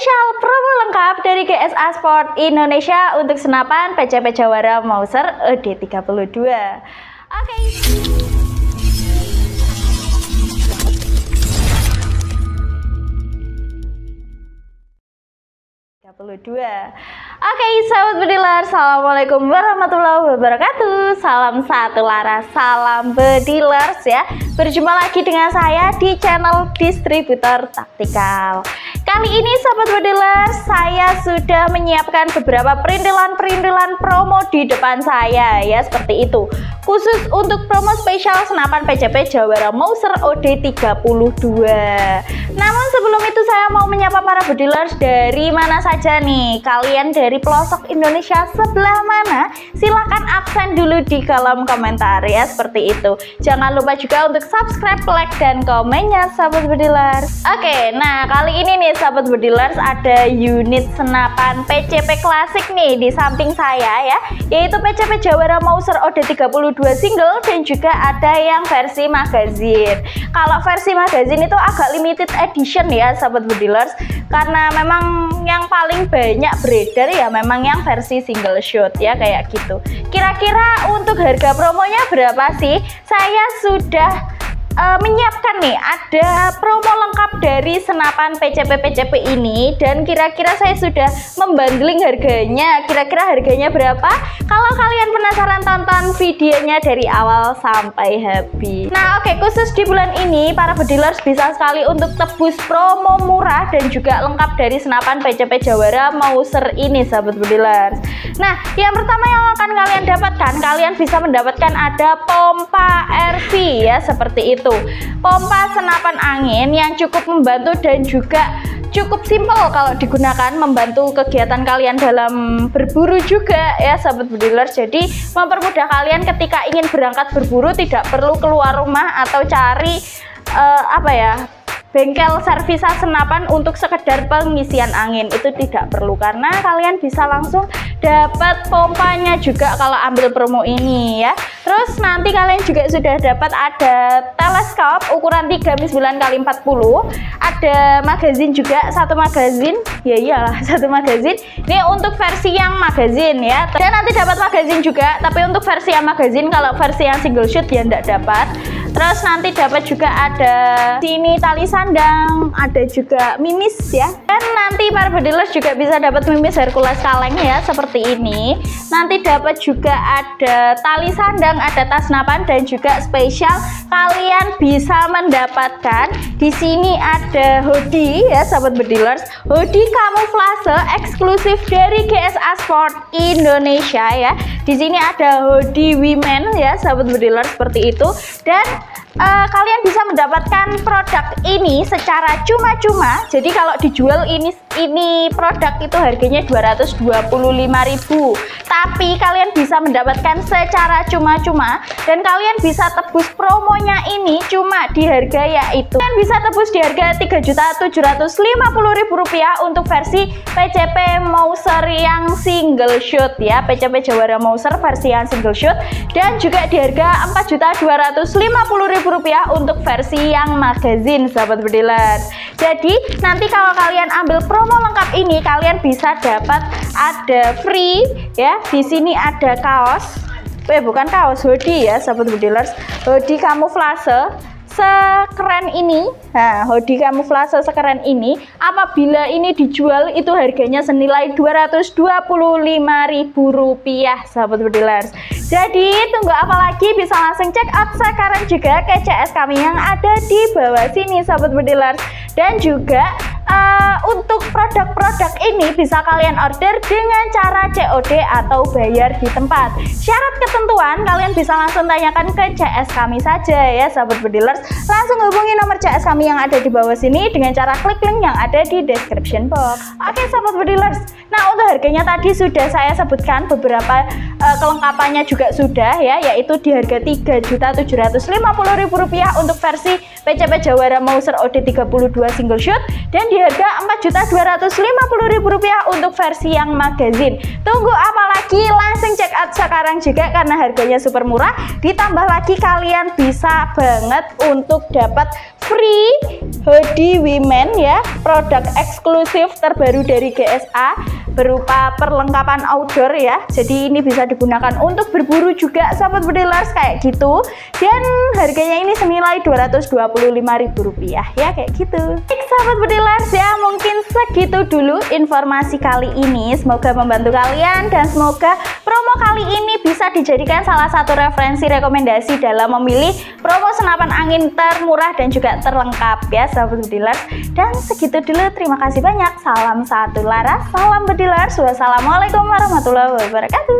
spesial promo lengkap dari GSA Sport Indonesia untuk senapan PCP Jawara Mauser ED32. Oke. 32. Oke, sahabat bediler, Assalamualaikum warahmatullahi wabarakatuh. Salam satu laras, salam bedilers ya. Berjumpa lagi dengan saya di channel Distributor Taktikal. Kali ini sahabat bedilers, saya sudah menyiapkan beberapa perintilan-perintilan promo di depan saya. Ya, seperti itu. Khusus untuk promo spesial senapan PCP Jawara Mauser OD32. Namun sebelum itu saya mau menyapa para bedilers dari mana saja aja nih? Kalian dari pelosok Indonesia sebelah mana? Silahkan absen dulu di kolom komentar ya seperti itu. Jangan lupa juga untuk subscribe like dan komennya sahabat bedilers oke nah kali ini nih sahabat bedilers ada unit senapan PCP klasik nih di samping saya ya yaitu PCP Jawara Mauser OD32 single dan juga ada yang versi magazine. Kalau versi magazine itu agak limited edition ya sahabat bedilers karena memang yang paling banyak beredar ya memang yang versi single shot ya kayak gitu. Kira-kira untuk harga promonya berapa sih? Saya sudah uh, menyiapkan nih ada promo lengkap dari senapan PCP-PCP ini. Dan kira-kira saya sudah membandling harganya. Kira-kira harganya berapa? Kalau kalian penasaran tonton videonya dari awal sampai habis. Nah oke okay, khusus di bulan ini para bedilers bisa sekali untuk tebus promo murah dan juga lengkap dari senapan PCP Jawara Mauser ini sahabat bedilers nah yang pertama yang akan kalian dapatkan kalian bisa mendapatkan ada pompa RV ya seperti itu itu pompa senapan angin yang cukup membantu dan juga cukup simpel kalau digunakan membantu kegiatan kalian dalam berburu juga ya sahabat bediler jadi mempermudah kalian ketika ingin berangkat berburu tidak perlu keluar rumah atau cari uh, apa ya bengkel servisa senapan untuk sekedar pengisian angin. Itu tidak perlu karena kalian bisa langsung dapat pompanya juga kalau ambil promo ini ya. Terus nanti kalian juga sudah dapat ada teleskop ukuran 39 x 40 ada magazin juga satu magazin ya iyalah satu magazin ini untuk versi yang magazin ya. Dan nanti dapat magazin juga tapi untuk versi yang magazin kalau versi yang single shoot ya tidak dapat terus nanti dapat juga ada sini tali sandang ada juga mimis ya. Dan nanti para bedilers juga bisa dapat mimis Hercules kaleng ya seperti ini. Nanti dapat juga ada tali sandang ada tas napan dan juga spesial kalian bisa mendapatkan. Di sini ada hoodie ya sahabat bedilers hoodie kamuflase eksklusif dari GSA Sport Indonesia ya di sini ada hoodie women ya sahabat bedilers seperti itu dan uh, kalian bisa mendapatkan produk ini secara cuma-cuma. Jadi kalau dijual ini ini produk itu harganya 225.000. Tapi kalian bisa mendapatkan secara cuma-cuma dan kalian bisa tebus promonya ini cuma di harga yaitu kalian bisa tebus di harga rupiah untuk versi PCP Mauser yang single shoot ya. PCP Jawara Mauser versi yang single shoot dan juga di harga ribu rupiah untuk versi yang magazine sahabat bediler jadi nanti kalau kalian ambil promo lengkap ini kalian bisa dapat ada free ya. Di sini ada kaos. Eh bukan kaos hoodie ya sahabat bedilers hoodie kamuflase sekeren ini. Nah hoodie kamuflase sekeren ini apabila ini dijual itu harganya senilai Rp225.000 sahabat bedilers jadi tunggu apa lagi bisa langsung check out sekarang juga ke CS kami yang ada di bawah sini sahabat bedilers dan juga uh, untuk produk-produk ini bisa kalian order dengan cara COD atau bayar di tempat. Syarat ketentuan kalian bisa langsung tanyakan ke CS kami saja ya sahabat bedilers. Langsung hubungi nomor CS kami yang ada di bawah sini dengan cara klik link yang ada di description box. Oke sahabat bedilers. Nah untuk harganya tadi sudah saya sebutkan beberapa uh, kelengkapannya juga sudah ya yaitu di harga Rp3.750.000 untuk versi PCP Jawara Mauser OD32 single shot dan di harga Rp250.000 untuk versi yang magazine. Tunggu apa lagi? Langsung check out sekarang juga karena harganya super murah. Ditambah lagi kalian bisa banget untuk dapat free hoodie women ya, produk eksklusif terbaru dari GSA berupa perlengkapan outdoor ya. Jadi ini bisa digunakan untuk berburu juga sahabat bedilers kayak gitu. Dan harganya ini senilai Rp225.000 ya kayak gitu. Baik sahabat bedilers ya, mungkin segitu dulu informasi kali ini. Semoga membantu kalian dan semoga promo kali ini bisa dijadikan salah satu referensi rekomendasi dalam memilih promo senapan angin termurah dan juga terlengkap ya sahabat bedilers. Dan segitu dulu, terima kasih banyak. Salam satu laras, salam bedilers. Wassalamualaikum warahmatullahi wabarakatuh.